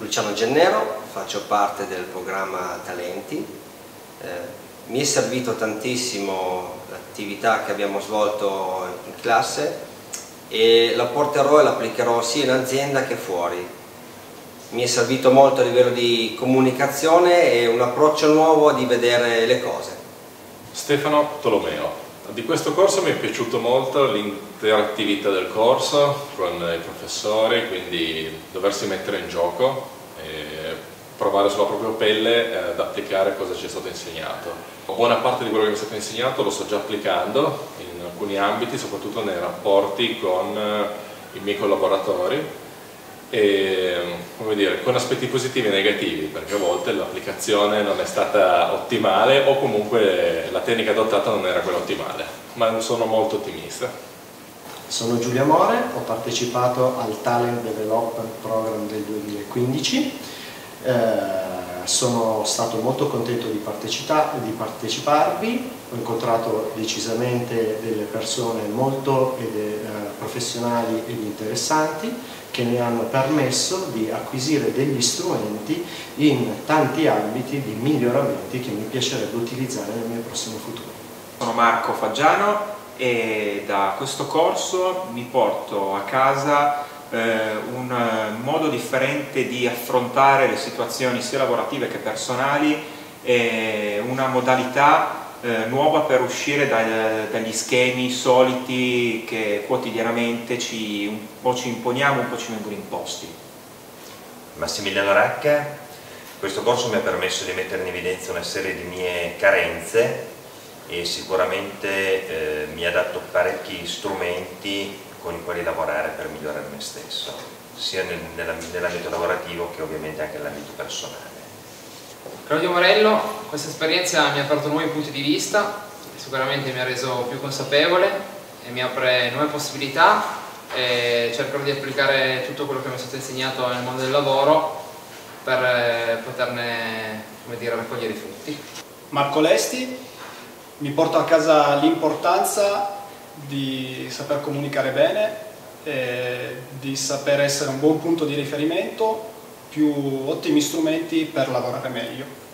Luciano Gennero, faccio parte del programma Talenti. Eh, mi è servito tantissimo l'attività che abbiamo svolto in classe e la porterò e l'applicherò sia in azienda che fuori. Mi è servito molto a livello di comunicazione e un approccio nuovo di vedere le cose. Stefano Tolomeo. Di questo corso mi è piaciuto molto l'interattività del corso con i professori, quindi doversi mettere in gioco e provare sulla propria pelle eh, ad applicare cosa ci è stato insegnato. Buona parte di quello che mi è stato insegnato lo sto già applicando in alcuni ambiti, soprattutto nei rapporti con eh, i miei collaboratori e, dire, con aspetti positivi e negativi perché a volte l'applicazione non è stata ottimale o comunque la tecnica adottata non era quella ottimale ma sono molto ottimista. Sono Giulia More, ho partecipato al Talent Development Program del 2015 eh, sono stato molto contento di, di, parteciparvi, ho incontrato decisamente delle persone molto eh, professionali ed interessanti che mi hanno permesso di acquisire degli strumenti in tanti ambiti di miglioramenti che mi piacerebbe utilizzare nel mio prossimo futuro. Sono Marco Faggiano e da questo corso mi porto a casa eh, un modo differente di affrontare le situazioni sia lavorative che personali e una modalità eh, nuova per uscire dai, dagli schemi soliti che quotidianamente ci, un po' ci imponiamo, un po' ci vengono imposti. Massimiliano Racca, questo corso mi ha permesso di mettere in evidenza una serie di mie carenze e sicuramente eh, mi ha dato parecchi strumenti con i quali lavorare per migliorare me stesso, sia nel, nell'ambito lavorativo che ovviamente anche nell'ambito personale. Claudio Morello, questa esperienza mi ha aperto nuovi punti di vista, sicuramente mi ha reso più consapevole e mi apre nuove possibilità e cercherò di applicare tutto quello che mi è stato insegnato nel mondo del lavoro per eh, poterne dire, raccogliere i frutti. Marco Lesti, mi porto a casa l'importanza di saper comunicare bene, di saper essere un buon punto di riferimento più ottimi strumenti per lavorare meglio.